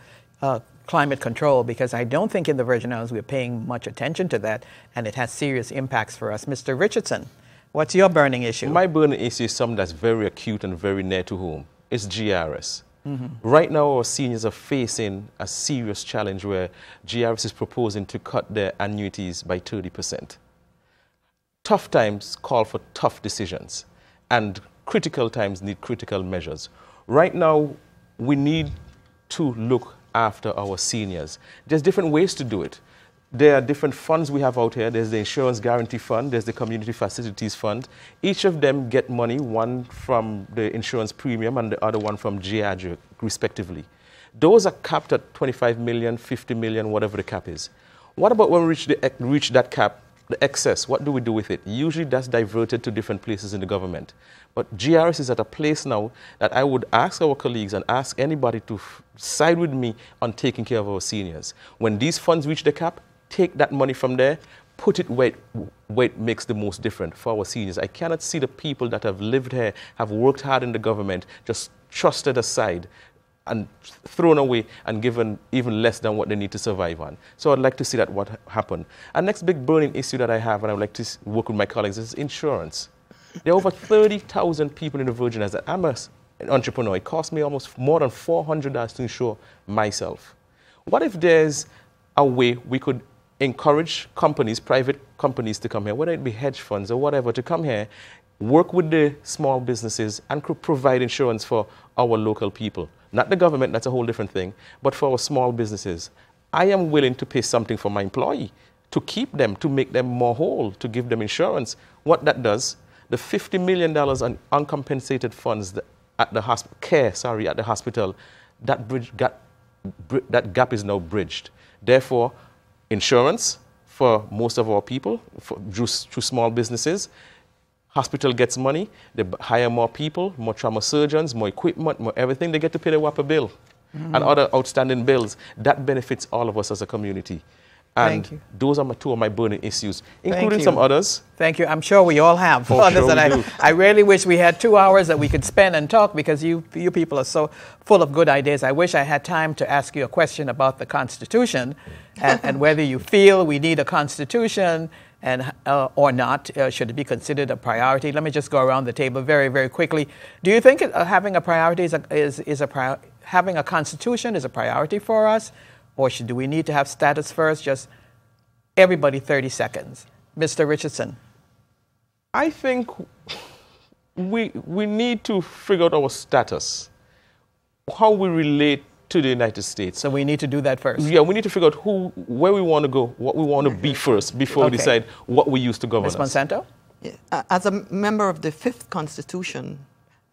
uh, climate control because I don't think in the Virgin Islands we're paying much attention to that and it has serious impacts for us. Mr. Richardson, what's your burning issue?
My burning issue is something that's very acute and very near to home. It's GRS. Mm -hmm. Right now, our seniors are facing a serious challenge where GRS is proposing to cut their annuities by 30%. Tough times call for tough decisions, and critical times need critical measures. Right now, we need to look after our seniors. There's different ways to do it. There are different funds we have out here. There's the Insurance Guarantee Fund, there's the Community Facilities Fund. Each of them get money, one from the insurance premium and the other one from GIAGE, respectively. Those are capped at 25 million, 50 million, whatever the cap is. What about when we reach, the, reach that cap, the excess? What do we do with it? Usually that's diverted to different places in the government. But GRS is at a place now that I would ask our colleagues and ask anybody to side with me on taking care of our seniors. When these funds reach the cap, take that money from there, put it where it, where it makes the most difference for our seniors. I cannot see the people that have lived here, have worked hard in the government, just trusted aside and thrown away and given even less than what they need to survive on. So I'd like to see that what happen. And next big burning issue that I have, and I would like to work with my colleagues, is insurance. There are over 30,000 people in the Virgin Islands. I'm a, an entrepreneur. It cost me almost more than $400 to insure myself. What if there's a way we could encourage companies, private companies to come here, whether it be hedge funds or whatever, to come here, work with the small businesses and could provide insurance for our local people. Not the government, that's a whole different thing, but for our small businesses. I am willing to pay something for my employee to keep them, to make them more whole, to give them insurance. What that does, the $50 million on uncompensated funds at the hospital, care, sorry, at the hospital, that, bridge got, that gap is now bridged. Therefore, insurance for most of our people, for, through, through small businesses, Hospital gets money, they hire more people, more trauma surgeons, more equipment, more everything. They get to pay their WAPA bill mm-hmm. and other outstanding bills. That benefits all of us as a community. And those are my two of my burning issues, including some others.
Thank you. I'm sure we all have
oh, others sure
I, I really wish we had two hours that we could spend and talk because you, you people are so full of good ideas. I wish I had time to ask you a question about the Constitution and, and whether you feel we need a Constitution and uh, or not? Uh, should it be considered a priority? Let me just go around the table very, very quickly. Do you think uh, having a priority is a, is, is a having a constitution is a priority for us, or should do we need to have status first? Just everybody, 30 seconds. Mr. Richardson.
I think we we need to figure out our status, how we relate to the United States.
So we need to do that first.
Yeah, we need to figure out who, where we want to go, what we want to be first before okay. we decide what we use to govern
Ms. Monsanto?
As a member of the Fifth Constitution,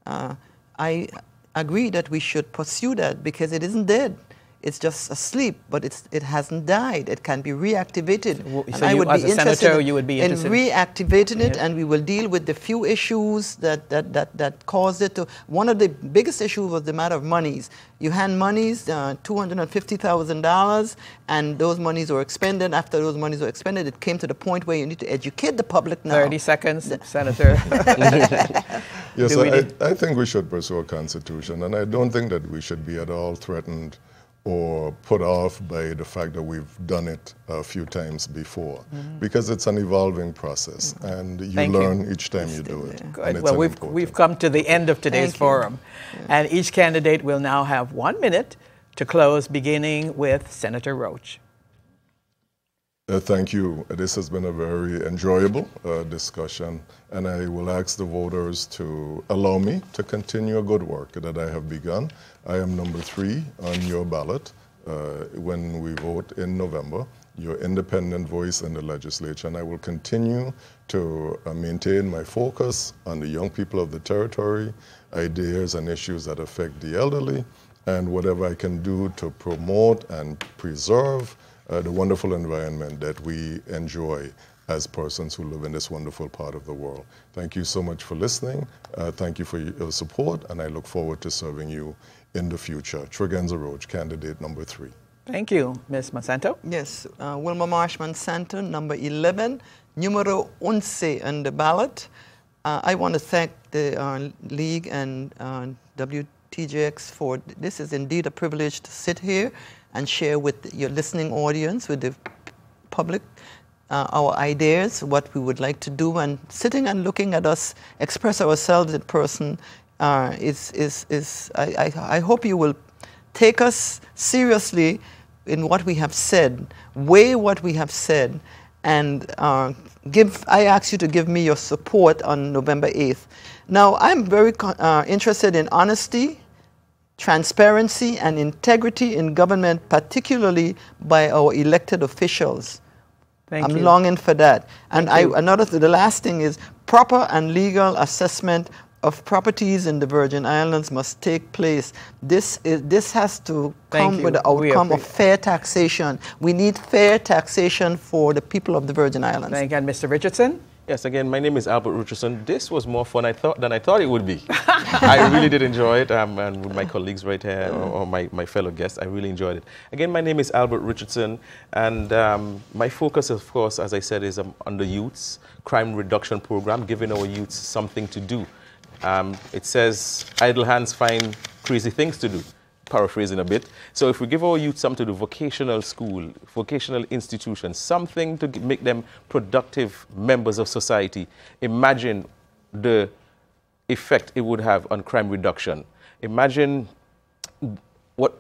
uh, I agree that we should pursue that because it isn't dead it's just asleep, but it's, it hasn't died. It can be reactivated.
So, and I would be interested senator, you would be interested
in reactivating it, and we will deal with the few issues that, that, that, that caused it to. One of the biggest issues was the matter of monies. You hand monies, uh, $250,000, and those monies were expended. After those monies were expended, it came to the point where you need to educate the public now.
30 seconds, Senator.
yes, I, I think we should pursue a constitution, and I don't think that we should be at all threatened or put off by the fact that we've done it a few times before mm-hmm. because it's an evolving process mm-hmm. and you
Thank
learn
you.
each time you do it.
Good. Well, we've, we've come to the end of today's Thank forum, yeah. and each candidate will now have one minute to close, beginning with Senator Roach.
Uh, thank you. This has been a very enjoyable uh, discussion, and I will ask the voters to allow me to continue a good work that I have begun. I am number three on your ballot uh, when we vote in November, your independent voice in the legislature, and I will continue to uh, maintain my focus on the young people of the territory, ideas and issues that affect the elderly, and whatever I can do to promote and preserve uh, the wonderful environment that we enjoy as persons who live in this wonderful part of the world. Thank you so much for listening. Uh, thank you for your support, and I look forward to serving you in the future. Tregenza Roach, candidate number three.
Thank you. Ms. Monsanto?
Yes, uh, Wilma Marsh Monsanto, number 11, numero once on the ballot. Uh, I want to thank the uh, League and uh, WTJX for this is indeed a privilege to sit here and share with your listening audience, with the public, uh, our ideas, what we would like to do, and sitting and looking at us express ourselves in person uh, is, is, is I, I, I, hope you will take us seriously in what we have said, weigh what we have said, and uh, give, I ask you to give me your support on November 8th. Now, I'm very uh, interested in honesty, transparency and integrity in government, particularly by our elected officials.
Thank
I'm
you.
longing for that. And I, another, the last thing is proper and legal assessment of properties in the Virgin Islands must take place. This, is, this has to
Thank
come
you.
with the outcome of fair taxation. We need fair taxation for the people of the Virgin Islands.
Thank you. And Mr. Richardson?
Yes, again, my name is Albert Richardson. This was more fun I thought, than I thought it would be. I really did enjoy it, um, and with my colleagues right here, or, or, my, my fellow guests, I really enjoyed it. Again, my name is Albert Richardson, and um, my focus, of course, as I said, is um, on the youths crime reduction program, giving our youths something to do. Um, it says, idle hands find crazy things to do. Paraphrasing a bit. So if we give our youth something to vocational school, vocational institutions, something to make them productive members of society, imagine the effect it would have on crime reduction. Imagine what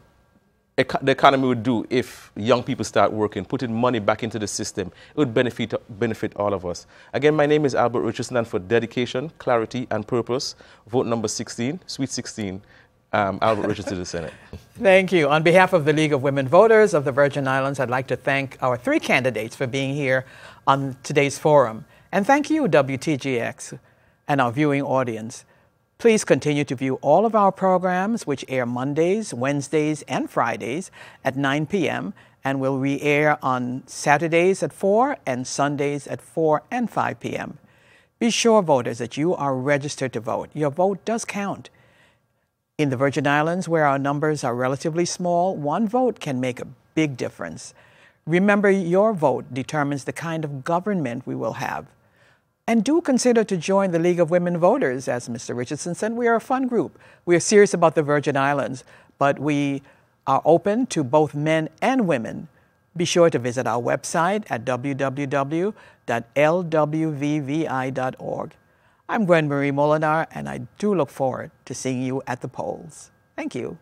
the economy would do if young people start working, putting money back into the system. It would benefit, benefit all of us. Again, my name is Albert Richardson, and for dedication, clarity, and purpose, vote number 16, Sweet 16, um, Albert Richardson to the Senate.
Thank you. On behalf of the League of Women Voters of the Virgin Islands, I'd like to thank our three candidates for being here on today's forum. And thank you, WTJX, and our viewing audience. Please continue to view all of our programs, which air Mondays, Wednesdays, and Fridays at 9 p.m., and will re air on Saturdays at 4 and Sundays at 4 and 5 p.m. Be sure, voters, that you are registered to vote. Your vote does count. In the Virgin Islands, where our numbers are relatively small, one vote can make a big difference. Remember, your vote determines the kind of government we will have. And do consider to join the League of Women Voters. As Mr. Richardson said, we are a fun group. We are serious about the Virgin Islands, but we are open to both men and women. Be sure to visit our website at www.lwvvi.org. I'm Gwen Marie Moolenaar, and I do look forward to seeing you at the polls. Thank you.